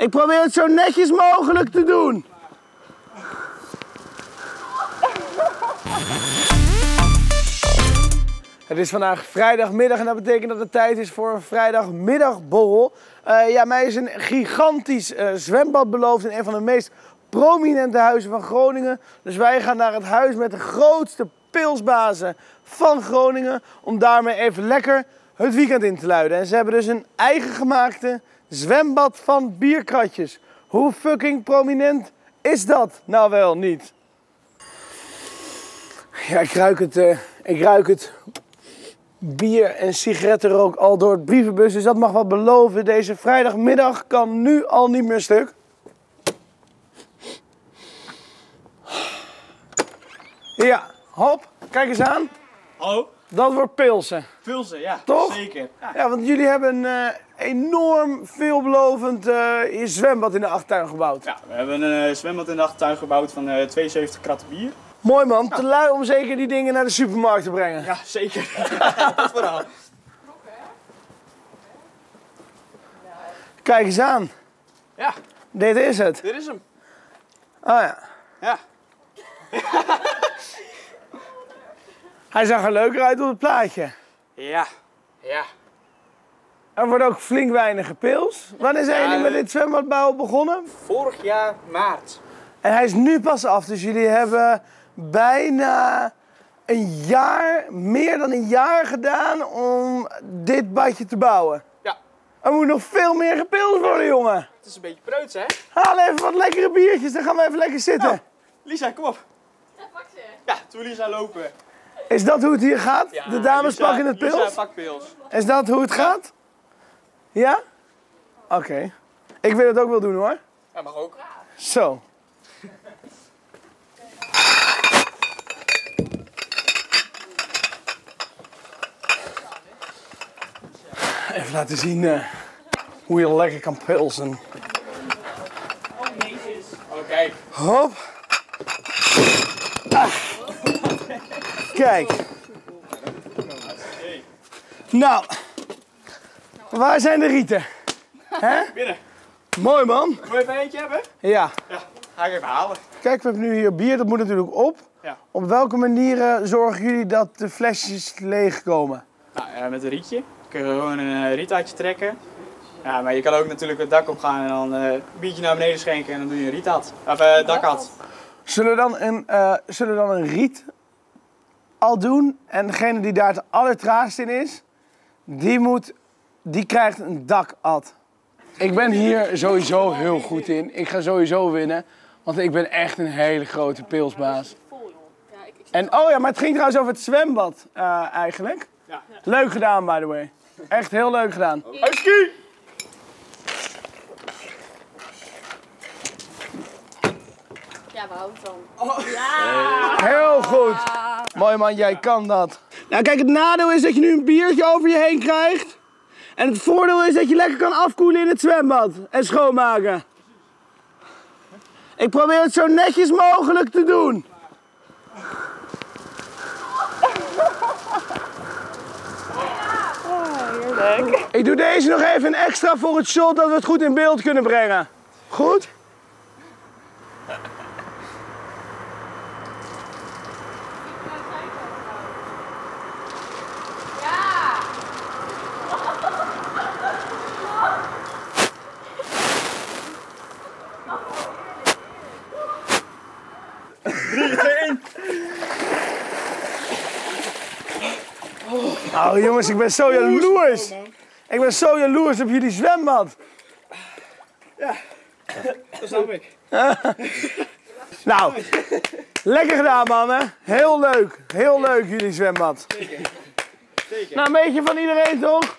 Ik probeer het zo netjes mogelijk te doen. Het is vandaag vrijdagmiddag en dat betekent dat het tijd is voor een vrijdagmiddagborrel. Eh, ja, mij is een gigantisch eh, zwembad beloofd in een van de meest prominente huizen van Groningen. Dus wij gaan naar het huis met de grootste pilsbazen van Groningen om daarmee even lekker het weekend in te luiden. En ze hebben dus een eigen gemaakte zwembad van bierkratjes. Hoe fucking prominent is dat nou wel niet? Ja, ik ruik het, eh, ik ruik het bier en sigarettenrook al door het brievenbus. Dus dat mag wat beloven. Deze vrijdagmiddag kan nu al niet meer stuk. Ja, hop, kijk eens aan. Oh, Dat wordt pilsen. pulsen, ja. Toch? Zeker. Ja. Ja, want jullie hebben een eh, enorm veelbelovend eh, zwembad in de achtertuin gebouwd. Ja, we hebben een eh, zwembad in de achtertuin gebouwd van eh 72 kratten bier. Mooi man, te lui om zeker die dingen naar de supermarkt te brengen. Ja, zeker. dat verhaal. Kijk eens aan, Ja, dit is het. dit is hem. Oh ja. Ja. Hij zag er leuker uit op het plaatje. Ja. Ja. Er wordt ook flink weinig gepils. Wanneer zijn Ja, jullie met dit zwembad bouwen begonnen? Vorig jaar maart. En hij is nu pas af, dus jullie hebben bijna een jaar, meer dan een jaar gedaan om dit badje te bouwen. Ja. Er moet nog veel meer gepils worden, jongen. Het is een beetje preuts, hè? Haal even wat lekkere biertjes, dan gaan we even lekker zitten. Nou. Lisa, kom op. Ja, toen Lisa lopen. Is dat hoe het hier gaat? Ja, de dames Lisa- pakken het Lisa pils? pakt pils. Is dat hoe het gaat? Ja? Oké. Ik wil het ook wel doen hoor. Ja, mag ook. Zo. Even laten zien eh, hoe je lekker kan pilsen. Oh, kijk. Hop. Ah. Kijk. Nou. Waar zijn de rieten? Hè? Binnen. Mooi man. Wil je even eentje hebben? Ja. Ja, ga ik even halen. Kijk, we hebben nu hier bier, dat moet natuurlijk op. Ja. Op welke manieren zorgen jullie dat de flesjes leegkomen? Nou, met een rietje. Kun je gewoon een eh, riet uit je trekken. Ja, maar je kan ook natuurlijk het dak op gaan en dan eh, een biertje naar beneden schenken en dan doe je een riethat. Of eh dakhat. Zullen we dan een, eh, zullen we dan een riet al doen? En degene die daar het allertraagst in is, die, moet, die krijgt een dakad. Ik ben hier sowieso heel goed in. Ik ga sowieso winnen, want ik ben echt een hele grote pilsbaas. En oh ja, maar het ging trouwens over het zwembad eh, eigenlijk. Ja. Leuk gedaan, by the way. Echt heel leuk gedaan. Husky! Ja, we houden van. Heel goed. Mooi man, jij kan dat. Nou kijk, het nadeel is dat je nu een biertje over je heen krijgt. En het voordeel is dat je lekker kan afkoelen in het zwembad en schoonmaken. Ik probeer het zo netjes mogelijk te doen. Ik doe deze nog even extra voor het shot dat we het goed in beeld kunnen brengen. Goed? Oh jongens, ik ben zo jaloers. Ik ben zo jaloers op jullie zwembad. Dat snap ik. Nou, lekker gedaan mannen. Heel leuk. Heel leuk jullie zwembad. Zeker. Nou, een beetje van iedereen toch?